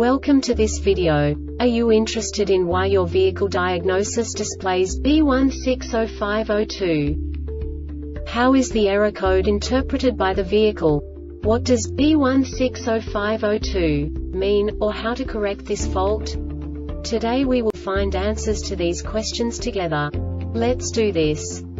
Welcome to this video. Are you interested in why your vehicle diagnosis displays B160502? How is the error code interpreted by the vehicle? What does B160502 mean, or how to correct this fault? Today we will find answers to these questions together. Let's do this.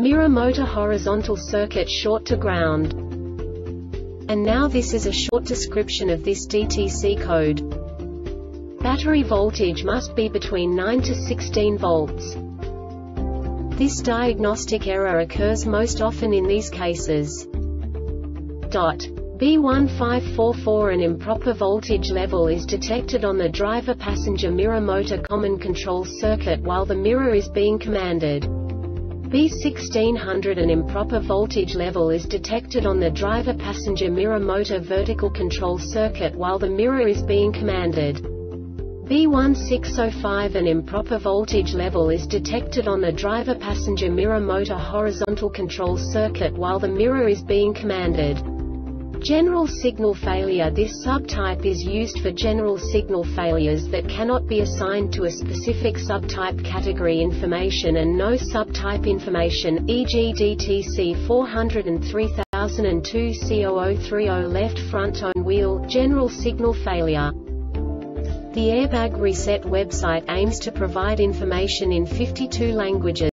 Mirror motor horizontal circuit short to ground. And now this is a short description of this DTC code. Battery voltage must be between 9 to 16 volts. This diagnostic error occurs most often in these cases. Dot. B1544 An improper voltage level is detected on the driver-passenger mirror motor common control circuit while the mirror is being commanded. B1600 An improper voltage level is detected on the driver-passenger mirror motor vertical control circuit while the mirror is being commanded. B1605 An improper voltage level is detected on the driver-passenger mirror motor horizontal control circuit while the mirror is being commanded. General signal failure This subtype is used for general signal failures that cannot be assigned to a specific subtype category information and no subtype information, e.g. DTC 403002 C0030 left front tone wheel, general signal failure. The Airbag Reset website aims to provide information in 52 languages.